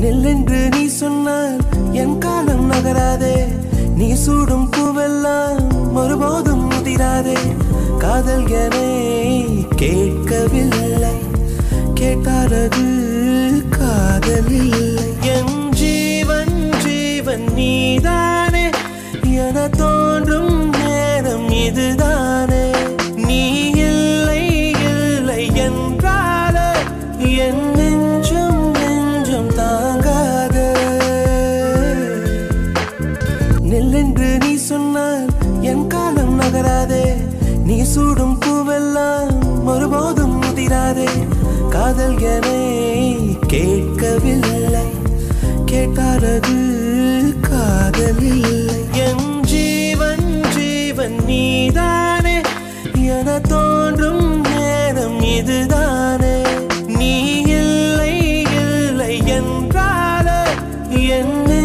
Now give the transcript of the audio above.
நெல்லென்று நீ சொன்னால் என் காலம் நகராதே. நீ சூடும் பூவெல்லாம் ஒருபோதும் முதிராதே காதல் என கேட்கவில்லை. கேட்டாரது காதல் என் ஜீவன் ஜீவன் நீதானே. என தோன்றும் நேரம் இதுதானே. நீ இல்லை இல்லை என்றால என் நெல்லென்று நீ சொன்னால் என் காலம் நகராதே. நீ சூடும் பூவெல்லாம் ஒருபோதும் முதிராதே காதல் என கேட்கவில்லை. கேட்டாரது காதல் இல்லை என் ஜீவன் ஜீவன் நீதானே. என தோன்றும் நேரம் இதுதானே. நீ இல்லை இல்லை என்றால என்ன